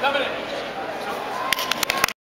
Dá pra Dominic.